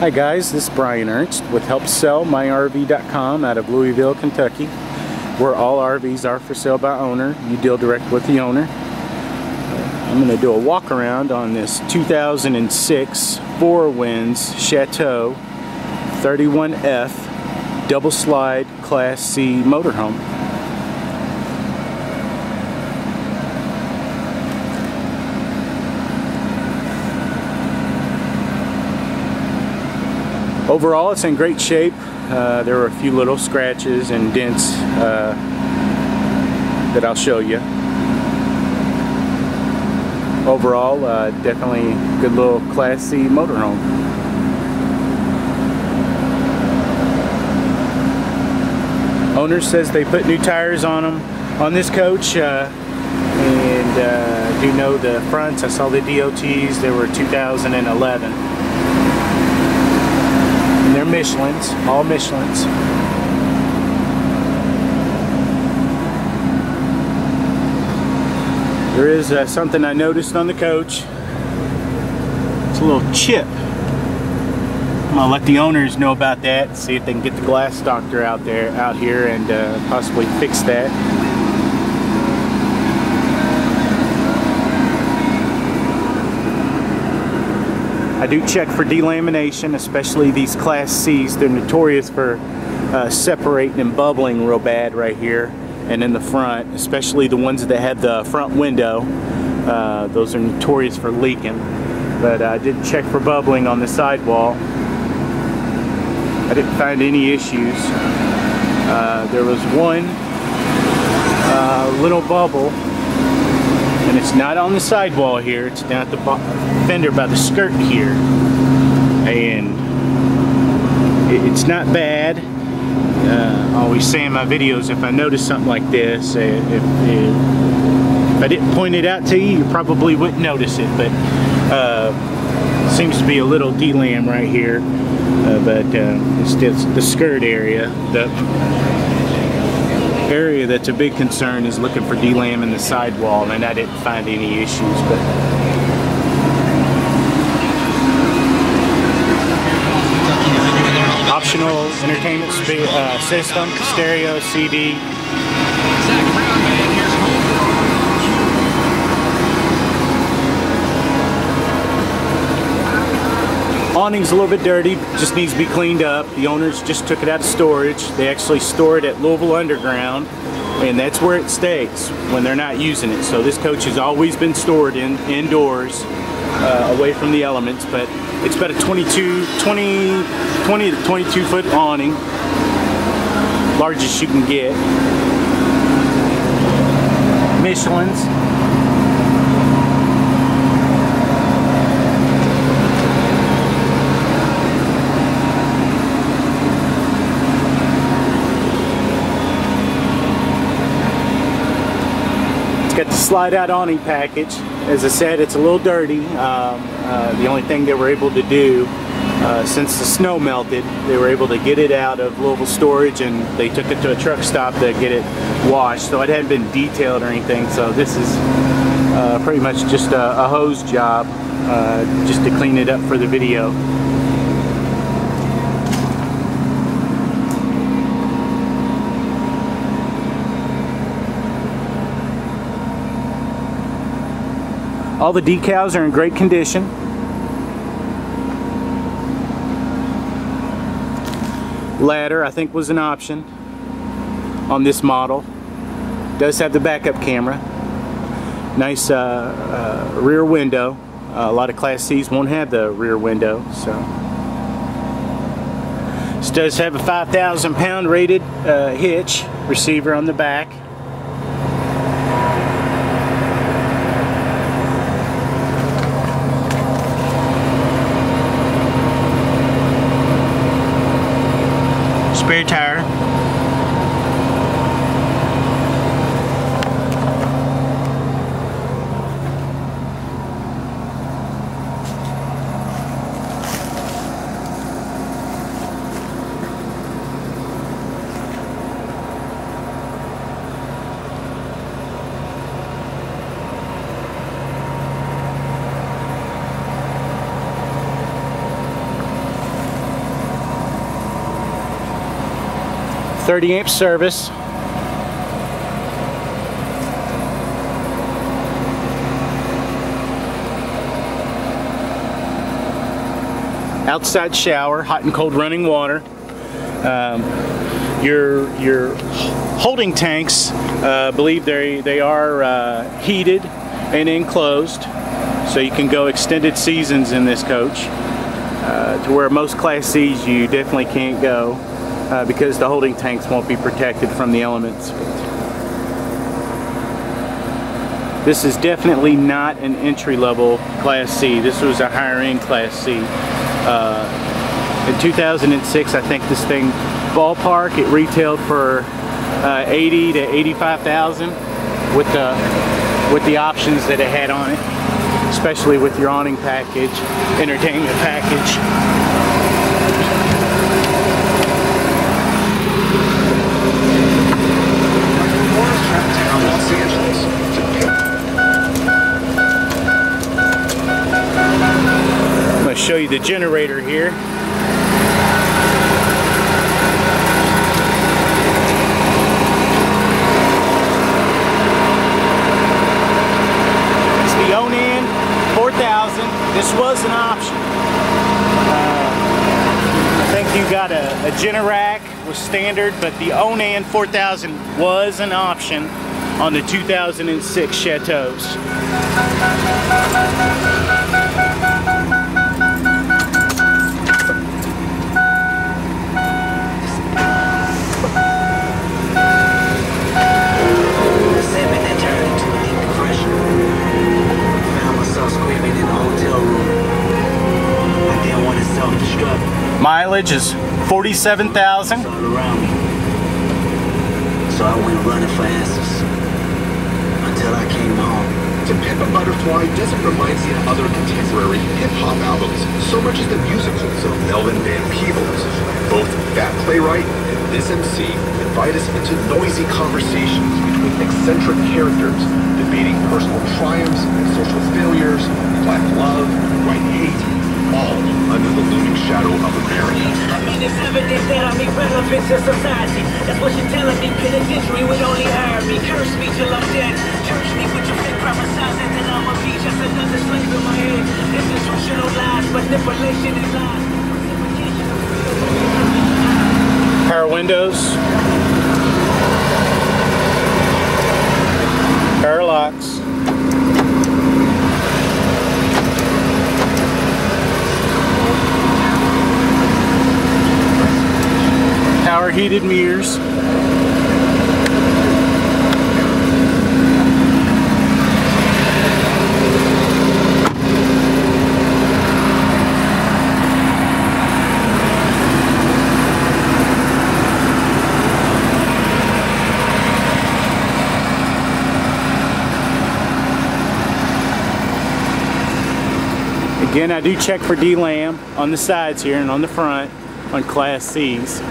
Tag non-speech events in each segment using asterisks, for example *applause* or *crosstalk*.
Hi guys, this is Brian Ernst with HelpSellMyRV.com out of Louisville, Kentucky, where all RVs are for sale by owner. You deal direct with the owner. I'm going to do a walk around on this 2006 Four Winds Chateau 31F double slide Class C motorhome. Overall, it's in great shape. Uh, there were a few little scratches and dents uh, that I'll show you. Overall, uh, definitely good little Class C motorhome. Owner says they put new tires on them on this coach uh, and uh, do know the fronts. I saw the DOTs. They were 2011. Michelins, all Michelins. There is uh, something I noticed on the coach. It's a little chip. I'm gonna let the owners know about that, see if they can get the glass doctor out there, out here, and uh, possibly fix that. I do check for delamination, especially these Class Cs. They're notorious for uh, separating and bubbling real bad right here and in the front, especially the ones that have the front window. Uh, those are notorious for leaking. But I did check for bubbling on the sidewall. I didn't find any issues. Uh, there was one uh, little bubble and it's not on the sidewall here. It's down at the fender by the skirt here. And it's not bad. Uh, I always say in my videos if I notice something like this uh, if, if, if, I didn't point it out to you you probably wouldn't notice it. But uh, seems to be a little delam right here. Uh, but uh, it's just the skirt area. The area that's a big concern is looking for delam in the sidewall and I didn't find any issues but optional entertainment uh, system stereo CD awning's a little bit dirty, just needs to be cleaned up. The owners just took it out of storage. They actually store it at Louisville Underground, and that's where it stays when they're not using it. So this coach has always been stored in indoors, uh, away from the elements, but it's about a 22, 20, 20 to 22 foot awning, largest you can get. Michelin's. Slide out awning package. As I said, it's a little dirty. Um, uh, the only thing they were able to do uh, since the snow melted, they were able to get it out of Louisville storage and they took it to a truck stop to get it washed. So it hadn't been detailed or anything. So this is uh, pretty much just a, a hose job uh, just to clean it up for the video. All the decals are in great condition. Ladder, I think, was an option on this model. Does have the backup camera. Nice uh, uh, rear window. Uh, a lot of Class Cs won't have the rear window, so. This does have a 5,000 pound rated uh, hitch receiver on the back. 30 amp service. Outside shower, hot and cold running water. Um, your your holding tanks, uh, believe they they are uh, heated and enclosed, so you can go extended seasons in this coach. Uh, to where most Class C's you definitely can't go uh, because the holding tanks won't be protected from the elements. This is definitely not an entry-level Class C. This was a higher-end Class C. Uh, in 2006, I think this thing, ballpark, it retailed for uh, 80 to 85,000 with the with the options that it had on it especially with your awning package, entertainment package. I'm going to show you the generator here. This was an option. Uh, I think you got a, a Generac was standard, but the Onan 4000 was an option on the 2006 Chateaus. Mileage is 47,000. So I went running for answers until I came home. To Pimp a Butterfly doesn't remind me of other contemporary hip-hop albums so much as the musicals of Melvin Van Peebles. Both that playwright and this MC invite us into noisy conversations between eccentric characters debating personal triumphs power heated mirrors. Again, I do check for delam on the sides here and on the front on Class C's.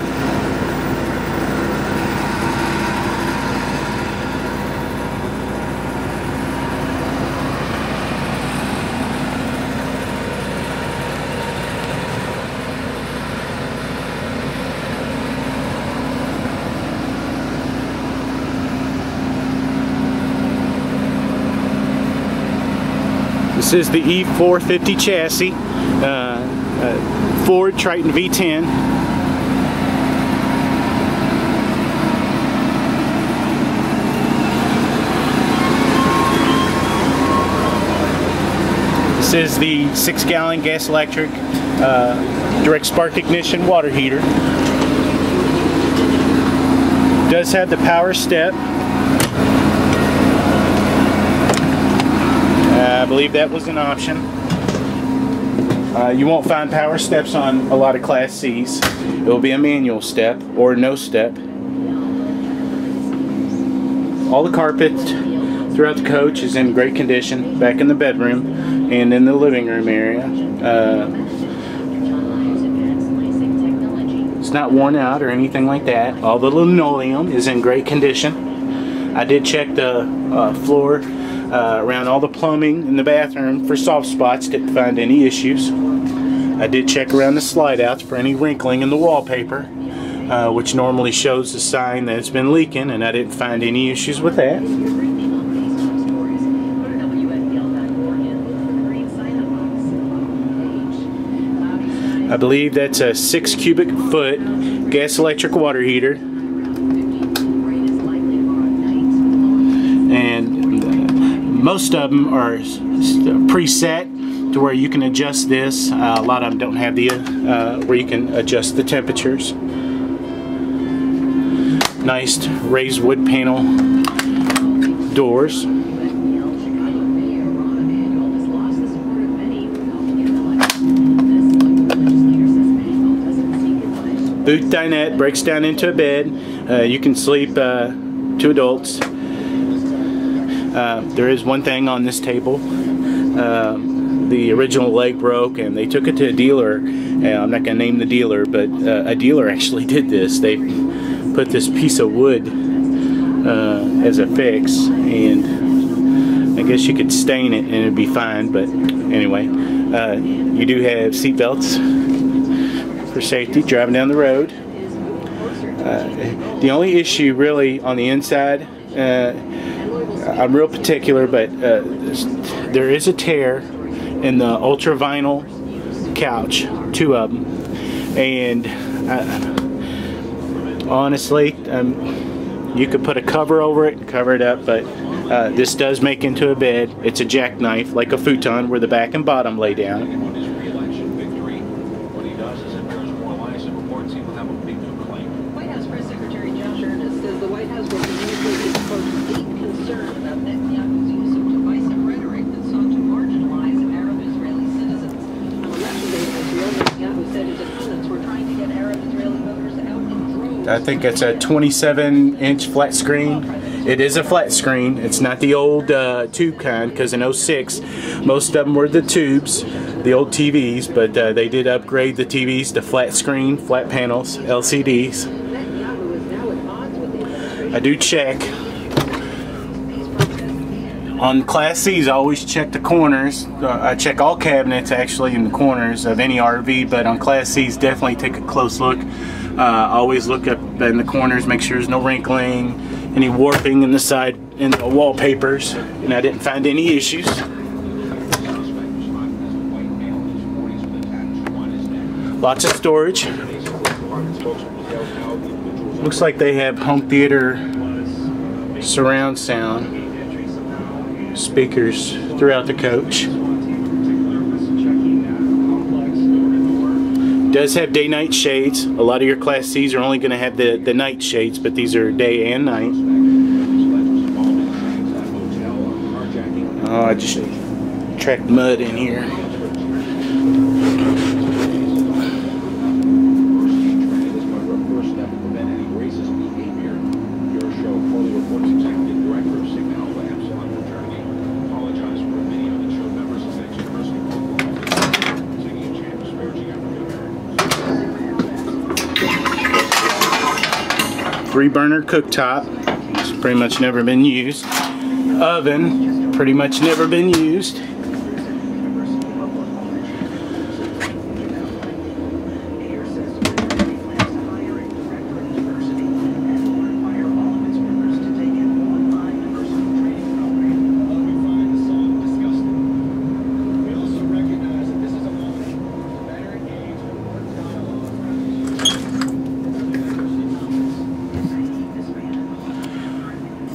This is the E450 chassis, uh, uh, Ford Triton V10. This is the six gallon gas electric uh, direct spark ignition water heater. Does have the power step I believe that was an option. Uh, you won't find power steps on a lot of Class C's. It will be a manual step or no step. All the carpet throughout the coach is in great condition, back in the bedroom and in the living room area. Uh, it's not worn out or anything like that. All the linoleum is in great condition. I did check the uh, floor uh, around all the plumbing in the bathroom for soft spots. Didn't find any issues. I did check around the slide outs for any wrinkling in the wallpaper. uh, which normally shows the sign that it's been leaking, and I didn't find any issues with that. I believe that's a six cubic foot gas electric water heater. And most of them are preset to where you can adjust this. Uh, a lot of them don't have the uh, where you can adjust the temperatures. Nice raised wood panel doors. Booth dinette breaks down into a bed. Uh, you can sleep uh, two adults. Uh, there is one thing on this table. Uh, the original leg broke and they took it to a dealer. And I'm not going to name the dealer, but uh, a dealer actually *laughs* did this. They put this piece of wood uh, as a fix and I guess you could stain it and it'd be fine. But anyway, you do have seat belts for safety driving down the road. Uh, the only issue really on the inside, uh, I'm real particular, but uh, there is a tear in the ultra vinyl couch, two of them, and uh, honestly, um, you could put a cover over it and cover it up, but uh, this does make into a bed. It's a jackknife, like a futon, where the back and bottom lay down. I think it's a 27 inch flat screen. It is a flat screen. It's not the old uh, tube kind because in 06 most of them were the tubes, the old TVs, but uh, they did upgrade the TVs to flat screen, flat panels, LCDs. I do check. On Class C's, I always check the corners. Uh, I check all cabinets actually in the corners of any RV, but on Class C's, definitely take a close look. Uh, always look up in the corners, make sure there's no wrinkling, any warping in the side in the wallpapers, and I didn't find any issues. Lots of storage. Looks like they have home theater surround sound speakers throughout the coach. Does have day-night shades. A lot of your Class C's are only going to have the, the night shades, but these are day and night. Oh, I just tracked mud in here. Three burner cooktop. It's pretty much never been used. Oven pretty much never been used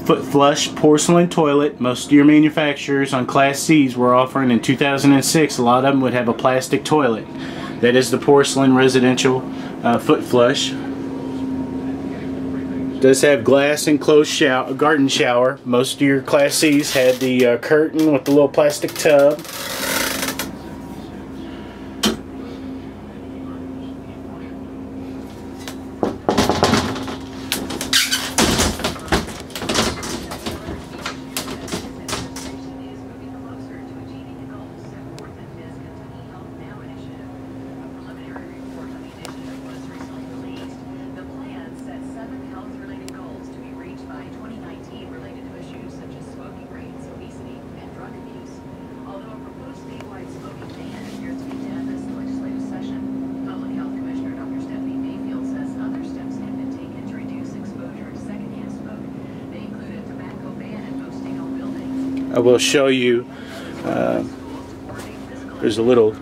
foot flush porcelain toilet. Most of your manufacturers on Class C's were offering in 2006, a lot of them would have a plastic toilet. That is the porcelain residential uh, foot flush. Does have glass enclosed shower, garden shower. Most of your Class C's had the uh, curtain with the little plastic tub. I will show you uh, there's a little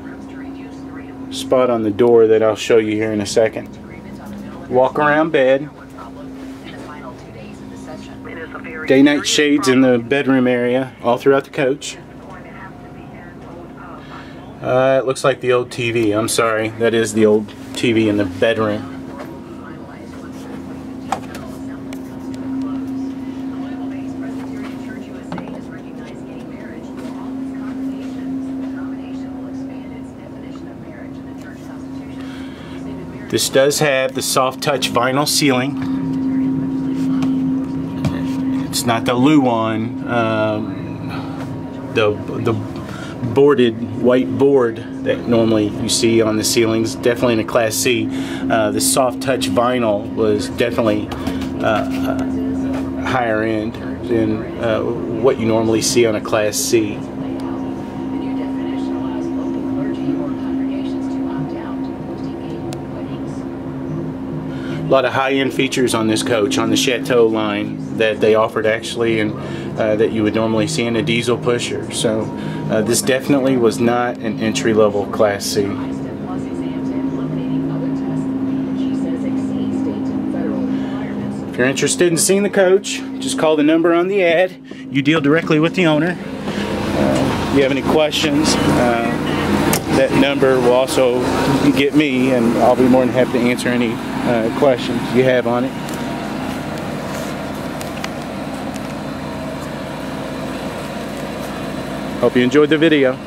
spot on the door that I'll show you here in a second. Walk around bed. Day-night shades in the bedroom area all throughout the coach. Uh, it looks like the old TV. I'm sorry. That is the old TV in the bedroom. This does have the soft touch vinyl ceiling. It's not the Luan, um, the the boarded white board that normally you see on the ceilings. Definitely in a Class C. Uh, the soft touch vinyl was definitely uh, uh, higher end than uh, what you normally see on a Class C. lot of high-end features on this coach on the Chateau line that they offered actually and uh, that you would normally see in a diesel pusher. So uh, this definitely was not an entry-level class C. If you're interested in seeing the coach just call the number on the ad. You deal directly with the owner. Uh, if you have any questions uh, that number will also get me and I'll be more than happy to answer any uh, questions you have on it. Hope you enjoyed the video.